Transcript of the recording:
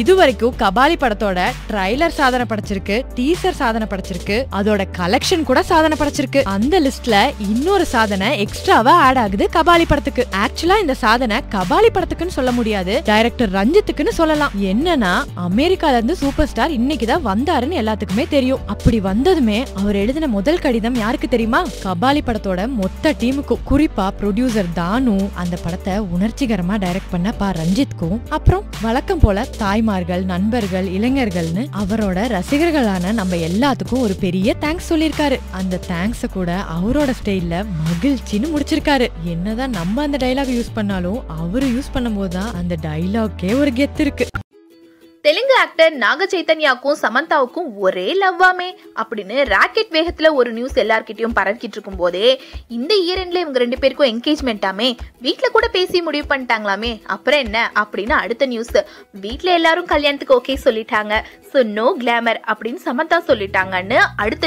இது வரைக்கும் கபாலி படத்தோட ட்ரைலர் சாதனை படைச்சிருக்கு டீசர் சாதனை படைச்சிருக்கு அதோட கலெக்ஷன் கூட சாதனை படைச்சிருக்கு. அந்த லிஸ்ட்ல இன்னொரு சாதனை எக்ஸ்ட்ராவா ஆட் ஆகுது கபாலி படத்துக்கு. ஆக்சுவலா இந்த சாதனை கபாலி படத்துக்குன்னு சொல்ல முடியாது டைரக்டர் ரஞ்சித்துக்குன்னு சொல்லலாம். என்னன்னா அமெரிக்கால இருந்து சூப்பர் ஸ்டார் இன்னைக்கு தான் வந்தாருன்னு எல்லாத்துக்குமே தெரியும். அப்படி வந்ததுமே அவர் எழுதின முதல் கடிதம் யாருக்கு தெரியுமா? கபாலி படத்தோட மொத்த டீமுக்கும். குறிப்பா ப்ரொடியூசர் தானு அந்த படத்தை உணர்ச்சிகரமா டைரக்ட் பண்ண பா ரஞ்சித்க்கும் அப்புறம் வழக்கம் போல தாய் தாய்மார்கள் நண்பர்கள் இளைஞர்கள்னு அவரோட ரசிகர்களான நம்ம எல்லாத்துக்கும் ஒரு பெரிய தேங்க்ஸ் சொல்லியிருக்காரு. அந்த தேங்க்ஸ கூட அவரோட ஸ்டைல்ல மகிழ்ச்சின்னு முடிச்சிருக்காரு. என்னதான் நம்ம அந்த டைலாக் யூஸ் பண்ணாலும் அவரு யூஸ் பண்ணும்போது தான் அந்த டைலாக்கே ஒரு கெத்து இருக்கு. தெலுங்கு ஆக்டர் நாக சைத்தன்யாக்கும் சமந்தாவுக்கும் ஒரே லவ்வாமே அப்படின்னு ராக்கெட் வேகத்துல ஒரு நியூஸ் எல்லார்கிட்டயும் பரவிக்கிட்டு இருக்கும் போதே இந்த ஈரெண்ட்ல இவங்க ரெண்டு பேருக்கும் என்கேஜ்மெண்ட்டாமே வீட்ல கூட பேசி முடிவு பண்ணிட்டாங்களாமே. அப்புறம் என்ன? அப்படின்னு அடுத்த நியூஸ் வீட்டுல எல்லாரும் கல்யாணத்துக்கு ஓகே சொல்லிட்டாங்க. ஸோ நோ கிளாமர் அப்படின்னு சமந்தா சொல்லிட்டாங்கன்னு அடுத்த